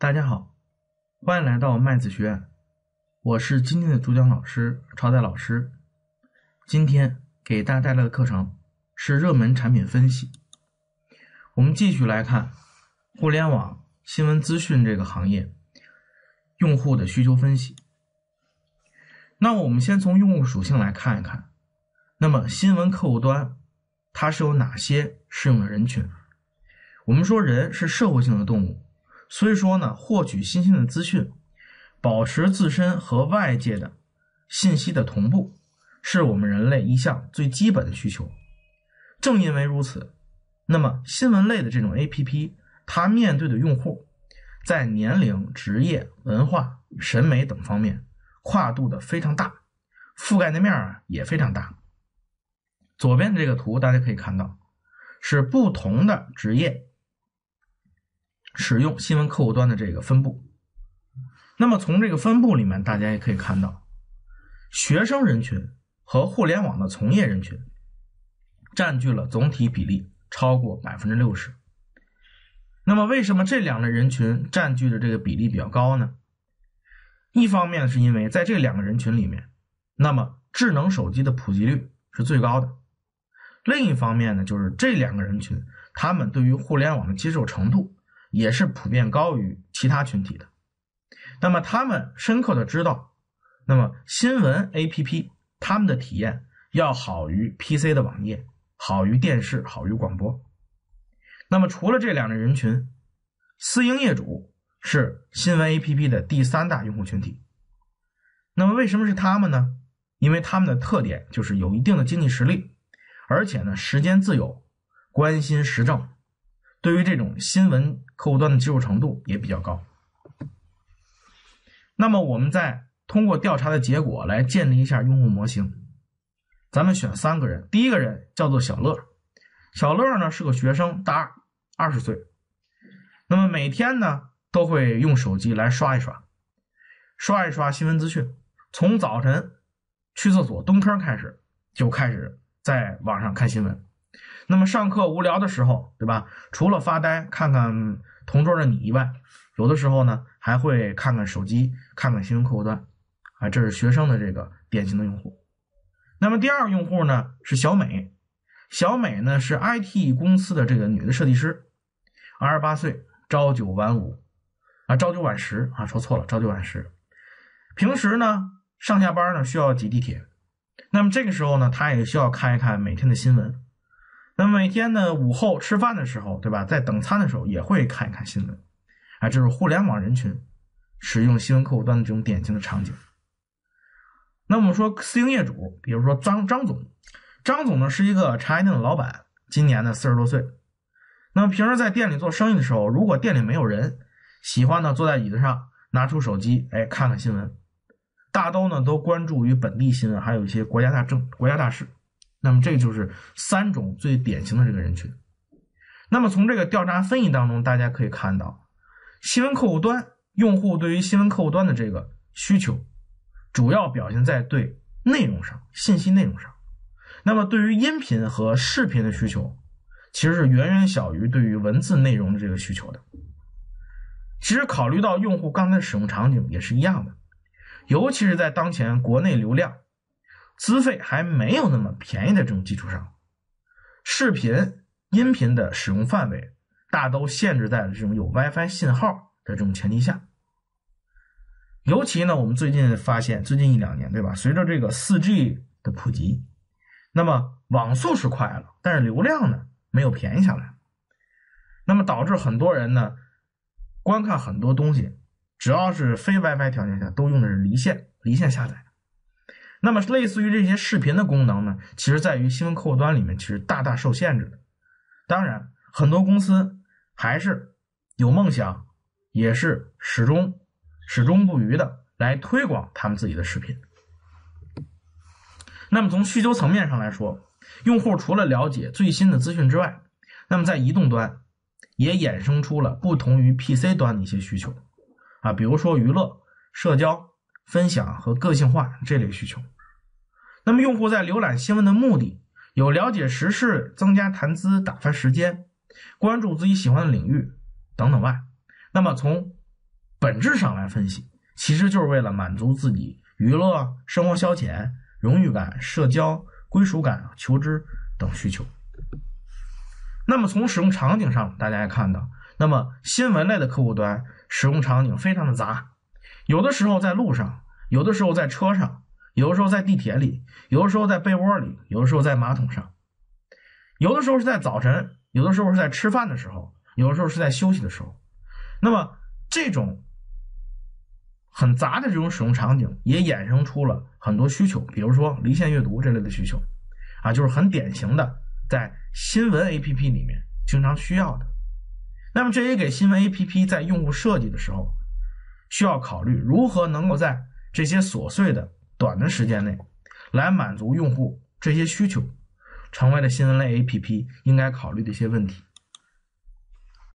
大家好，欢迎来到麦子学院，我是今天的主讲老师超代老师。今天给大家带来的课程是热门产品分析。我们继续来看互联网新闻资讯这个行业用户的需求分析。那我们先从用户属性来看一看，那么新闻客户端它是有哪些适用的人群？我们说人是社会性的动物，所以说呢，获取新鲜的资讯，保持自身和外界的信息的同步，是我们人类一项最基本的需求。正因为如此，那么新闻类的这种 APP，它面对的用户在年龄、职业、文化、审美等方面跨度的非常大，覆盖的面啊也非常大。左边的这个图大家可以看到，是不同的职业。使用新闻客户端的这个分布，那么从这个分布里面，大家也可以看到，学生人群和互联网的从业人群占据了总体比例超过百分之六十。那么为什么这两类人群占据的这个比例比较高呢？一方面是因为在这两个人群里面，那么智能手机的普及率是最高的；另一方面呢，就是这两个人群他们对于互联网的接受程度。也是普遍高于其他群体的。那么他们深刻的知道，那么新闻 APP 他们的体验要好于 PC 的网页，好于电视，好于广播。那么除了这两类人群，私营业主是新闻 APP 的第三大用户群体。那么为什么是他们呢？因为他们的特点就是有一定的经济实力，而且呢时间自由，关心时政。对于这种新闻客户端的接受程度也比较高。那么，我们再通过调查的结果来建立一下用户模型。咱们选三个人，第一个人叫做小乐，小乐呢是个学生，大二，二十岁。那么每天呢都会用手机来刷一刷，刷一刷新闻资讯，从早晨去厕所蹲坑开始，就开始在网上看新闻。那么上课无聊的时候，对吧？除了发呆看看同桌的你以外，有的时候呢还会看看手机，看看新闻客户端，啊，这是学生的这个典型的用户。那么第二个用户呢是小美，小美呢是 IT 公司的这个女的设计师，二十八岁，朝九晚五，啊，朝九晚十啊，说错了，朝九晚十。平时呢上下班呢需要挤地铁，那么这个时候呢，她也需要看一看每天的新闻。那么每天呢，午后吃饭的时候，对吧？在等餐的时候也会看一看新闻，啊，这是互联网人群使用新闻客户端的这种典型的场景。那我们说私营业主，比如说张张总，张总呢是一个茶叶店的老板，今年呢四十多岁。那么平时在店里做生意的时候，如果店里没有人，喜欢呢坐在椅子上，拿出手机，哎，看看新闻，大都呢都关注于本地新闻，还有一些国家大政、国家大事。那么这就是三种最典型的这个人群。那么从这个调查分析当中，大家可以看到，新闻客户端用户对于新闻客户端的这个需求，主要表现在对内容上、信息内容上。那么对于音频和视频的需求，其实是远远小于对于文字内容的这个需求的。其实考虑到用户刚才使用场景也是一样的，尤其是在当前国内流量。资费还没有那么便宜的这种基础上，视频、音频的使用范围大都限制在了这种有 WiFi 信号的这种前提下。尤其呢，我们最近发现，最近一两年，对吧？随着这个 4G 的普及，那么网速是快了，但是流量呢没有便宜下来，那么导致很多人呢观看很多东西，只要是非 WiFi 条件下，都用的是离线，离线下载。那么，类似于这些视频的功能呢，其实在于新闻客户端里面，其实大大受限制的。当然，很多公司还是有梦想，也是始终始终不渝的来推广他们自己的视频。那么，从需求层面上来说，用户除了了解最新的资讯之外，那么在移动端也衍生出了不同于 PC 端的一些需求啊，比如说娱乐、社交。分享和个性化这类需求，那么用户在浏览新闻的目的有了解时事、增加谈资、打发时间、关注自己喜欢的领域等等外，那么从本质上来分析，其实就是为了满足自己娱乐、生活消遣、荣誉感、社交、归属感、求知等需求。那么从使用场景上，大家也看到，那么新闻类的客户端使用场景非常的杂，有的时候在路上，有的时候在车上，有的时候在地铁里，有的时候在被窝里，有的时候在马桶上，有的时候是在早晨，有的时候是在吃饭的时候，有的时候是在休息的时候。那么这种很杂的这种使用场景，也衍生出了很多需求，比如说离线阅读这类的需求，啊，就是很典型的在新闻 APP 里面经常需要的。那么这也给新闻 APP 在用户设计的时候，需要考虑如何能够在这些琐碎的短的时间内，来满足用户这些需求，成为了新闻类 APP 应该考虑的一些问题。